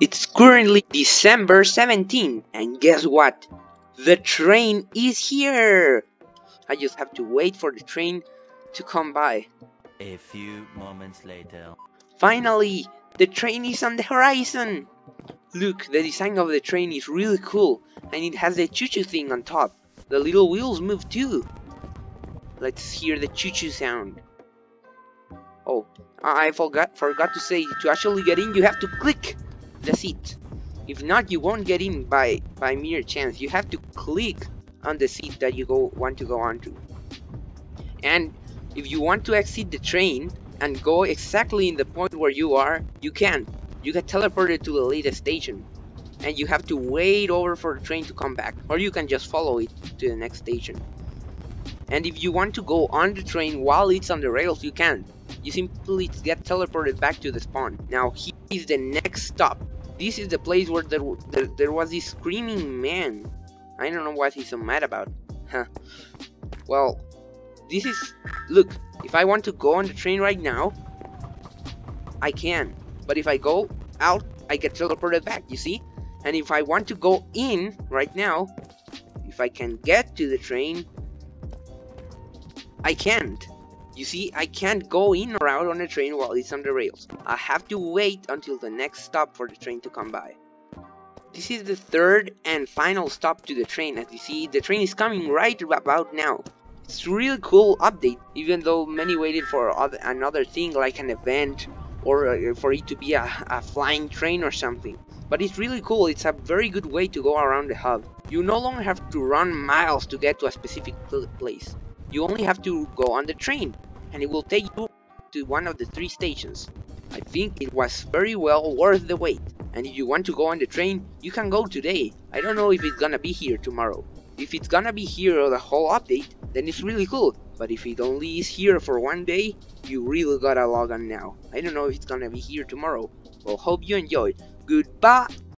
It's currently December 17 and guess what? The train is here! I just have to wait for the train to come by. A few moments later. Finally, the train is on the horizon! Look, the design of the train is really cool and it has the choo-choo thing on top. The little wheels move too. Let's hear the choo-choo sound. Oh, I forgot forgot to say to actually get in you have to click the seat. If not you won't get in by by mere chance. You have to click on the seat that you go want to go onto. And if you want to exit the train and go exactly in the point where you are, you can. You get teleported to the latest station. And you have to wait over for the train to come back. Or you can just follow it to the next station. And if you want to go on the train while it's on the rails, you can. You simply get teleported back to the spawn. Now here is the next stop. This is the place where there, there, there was this screaming man. I don't know what he's so mad about. Huh. Well, this is... Look, if I want to go on the train right now, I can. But if I go out, I get teleported back, you see? And if I want to go in right now, if I can get to the train, I can't. You see, I can't go in or out on the train while it's on the rails. I have to wait until the next stop for the train to come by. This is the third and final stop to the train. As you see, the train is coming right about now. It's a really cool update, even though many waited for other, another thing like an event or uh, for it to be a, a flying train or something. But it's really cool, it's a very good way to go around the hub. You no longer have to run miles to get to a specific place. You only have to go on the train, and it will take you to one of the three stations. I think it was very well worth the wait. And if you want to go on the train, you can go today. I don't know if it's gonna be here tomorrow. If it's gonna be here the whole update, then it's really cool. But if it only is here for one day, you really gotta log on now. I don't know if it's gonna be here tomorrow. Well, hope you enjoyed. Goodbye!